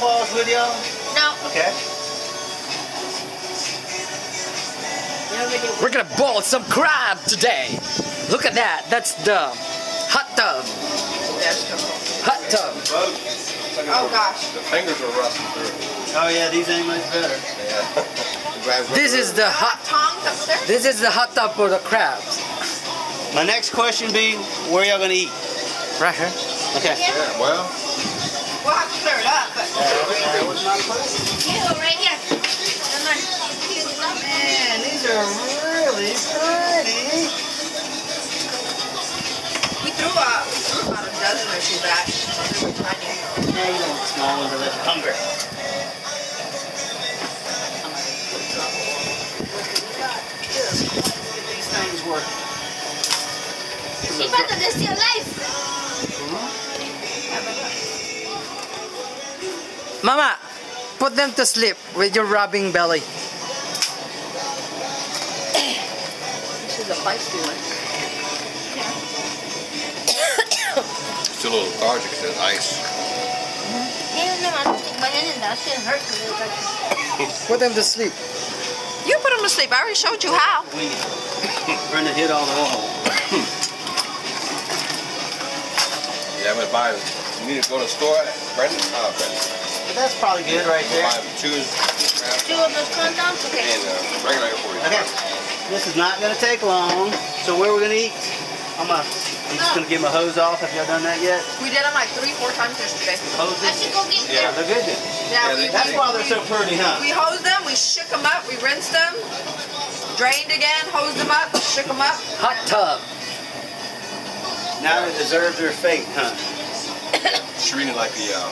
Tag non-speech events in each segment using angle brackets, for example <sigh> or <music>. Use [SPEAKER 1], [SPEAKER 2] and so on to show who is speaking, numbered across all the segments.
[SPEAKER 1] Claus with y'all?
[SPEAKER 2] No.
[SPEAKER 1] Okay.
[SPEAKER 3] We're gonna boil some crab today. Look at that. That's the hot tub. Hot tub.
[SPEAKER 2] Oh gosh.
[SPEAKER 4] The fingers are rusting through.
[SPEAKER 1] Oh yeah, these ain't much better. Yeah. <laughs>
[SPEAKER 3] This is the hot.
[SPEAKER 2] Oh, Tongs upstairs.
[SPEAKER 3] This is the hot tub for the crabs.
[SPEAKER 1] My next question be, where y'all gonna eat?
[SPEAKER 3] Right here.
[SPEAKER 1] Okay.
[SPEAKER 4] Yeah, well,
[SPEAKER 2] We'll have to clear it up, but.
[SPEAKER 1] That was my question.
[SPEAKER 2] You right here.
[SPEAKER 1] Man, these are really pretty.
[SPEAKER 2] We threw a, about a dozen or two back. They.
[SPEAKER 1] Yeah, you don't want small ones unless you're hungry. Get these things working.
[SPEAKER 2] Keep this still life.
[SPEAKER 3] Mama, put them to sleep with your rubbing belly.
[SPEAKER 2] She's a feisty one.
[SPEAKER 4] still a little lethargic. It says ice.
[SPEAKER 5] Ew, no, I'm stick my hand in that. Shit hurt because it was like.
[SPEAKER 3] Put them to sleep.
[SPEAKER 2] You put them to sleep. I already showed you how.
[SPEAKER 1] We Brenda hit all the oil.
[SPEAKER 4] Yeah, I'm gonna buy. You need to go to the store, Brendan. Oh, Brendan.
[SPEAKER 1] But that's probably good right there.
[SPEAKER 4] Buy two crab
[SPEAKER 5] Two of those condoms? Okay.
[SPEAKER 4] and uh, regular for you.
[SPEAKER 1] Okay. This is not gonna take long. So where we're gonna eat? I'm gonna, I'm just gonna get my hose off. Have y'all done that yet?
[SPEAKER 2] We did them like three, four times yesterday.
[SPEAKER 1] Hose
[SPEAKER 5] I should go get
[SPEAKER 4] Yeah.
[SPEAKER 1] Yeah, they're good then.
[SPEAKER 2] Yeah,
[SPEAKER 4] Yeah,
[SPEAKER 2] we,
[SPEAKER 1] That's
[SPEAKER 2] we,
[SPEAKER 1] why they're so pretty, huh?
[SPEAKER 2] we hosed them, we shook them up, we rinsed them, drained again, hosed them up, shook them up.
[SPEAKER 3] Hot tub.
[SPEAKER 1] Now they deserve their fate, huh?
[SPEAKER 4] Treated like the uh,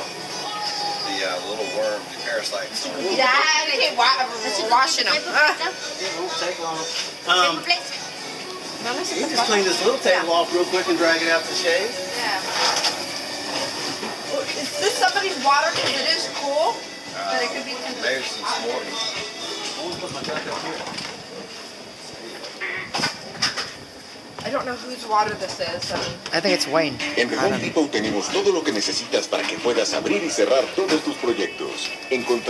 [SPEAKER 4] the uh, little worm, the parasites.
[SPEAKER 2] Yeah, they keep wa- washing them. Ugh. <laughs>
[SPEAKER 1] It won't take long.
[SPEAKER 5] Paper
[SPEAKER 1] Um,
[SPEAKER 5] plates?
[SPEAKER 2] No, this
[SPEAKER 1] you
[SPEAKER 2] is
[SPEAKER 1] just clean this little table off real quick and drag it out to shade.
[SPEAKER 2] Yeah. Is this somebody's water? Because it is cool, but it could be.
[SPEAKER 4] Maybe some s'mores.
[SPEAKER 2] Don't know whose water this is. I mean,
[SPEAKER 3] I think it's Wayne.
[SPEAKER 6] En The Home Depot tenemos todo lo que necesitas para que puedas abrir y cerrar todos tus proyectos. Encontrarás